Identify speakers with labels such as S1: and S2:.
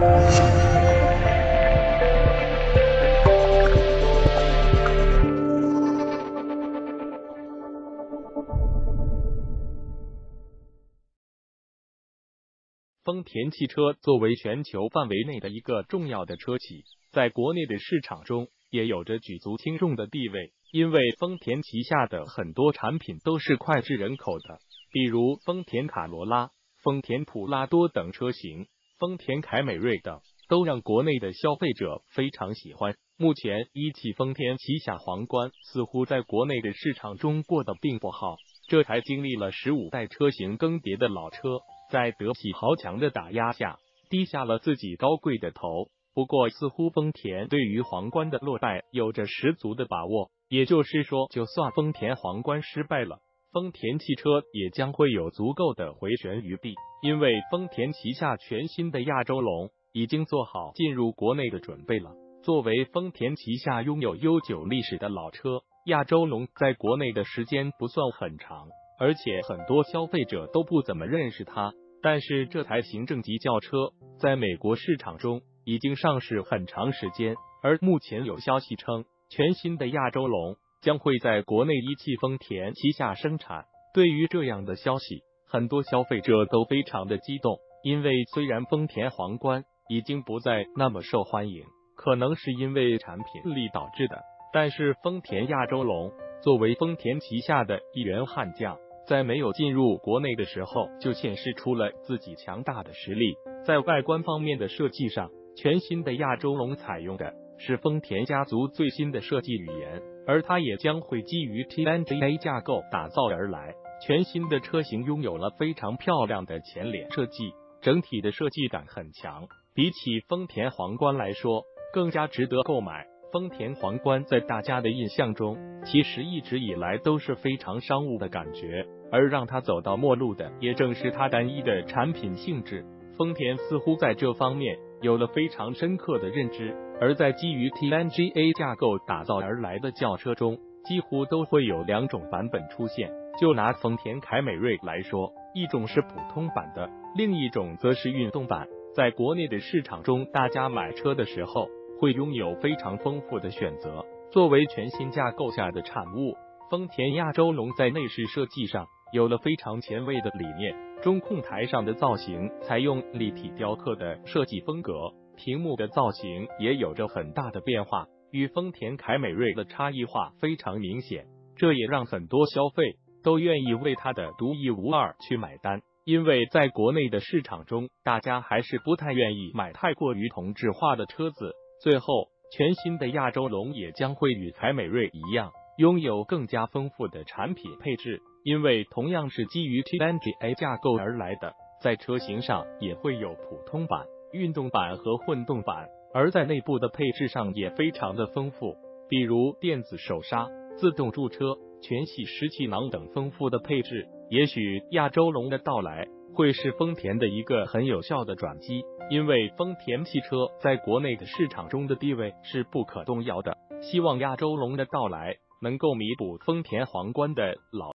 S1: 丰田汽车作为全球范围内的一个重要的车企，在国内的市场中也有着举足轻重的地位。因为丰田旗下的很多产品都是脍炙人口的，比如丰田卡罗拉、丰田普拉多等车型，丰田凯美瑞等，都让国内的消费者非常喜欢。目前，一汽丰田旗下皇冠似乎在国内的市场中过得并不好。这台经历了十五代车型更迭的老车。在德系豪强的打压下，低下了自己高贵的头。不过，似乎丰田对于皇冠的落败有着十足的把握。也就是说，就算丰田皇冠失败了，丰田汽车也将会有足够的回旋余地，因为丰田旗下全新的亚洲龙已经做好进入国内的准备了。作为丰田旗下拥有悠久历史的老车，亚洲龙在国内的时间不算很长。而且很多消费者都不怎么认识它，但是这台行政级轿车在美国市场中已经上市很长时间，而目前有消息称，全新的亚洲龙将会在国内一汽丰田旗下生产。对于这样的消息，很多消费者都非常的激动，因为虽然丰田皇冠已经不再那么受欢迎，可能是因为产品力导致的，但是丰田亚洲龙作为丰田旗下的一员悍将。在没有进入国内的时候，就显示出了自己强大的实力。在外观方面的设计上，全新的亚洲龙采用的是丰田家族最新的设计语言，而它也将会基于 TNGA 架构打造而来。全新的车型拥有了非常漂亮的前脸设计，整体的设计感很强，比起丰田皇冠来说，更加值得购买。丰田皇冠在大家的印象中，其实一直以来都是非常商务的感觉。而让它走到末路的，也正是它单一的产品性质。丰田似乎在这方面有了非常深刻的认知，而在基于 TNGA 架构打造而来的轿车中，几乎都会有两种版本出现。就拿丰田凯美瑞来说，一种是普通版的，另一种则是运动版。在国内的市场中，大家买车的时候会拥有非常丰富的选择。作为全新架构下的产物，丰田亚洲龙在内饰设计上。有了非常前卫的理念，中控台上的造型采用立体雕刻的设计风格，屏幕的造型也有着很大的变化，与丰田凯美瑞的差异化非常明显。这也让很多消费都愿意为它的独一无二去买单，因为在国内的市场中，大家还是不太愿意买太过于同质化的车子。最后，全新的亚洲龙也将会与凯美瑞一样，拥有更加丰富的产品配置。因为同样是基于 TNGA 架构而来的，在车型上也会有普通版、运动版和混动版，而在内部的配置上也非常的丰富，比如电子手刹、自动驻车、全系湿气囊等丰富的配置。也许亚洲龙的到来会是丰田的一个很有效的转机，因为丰田汽车在国内的市场中的地位是不可动摇的。希望亚洲龙的到来能够弥补丰田皇冠的老。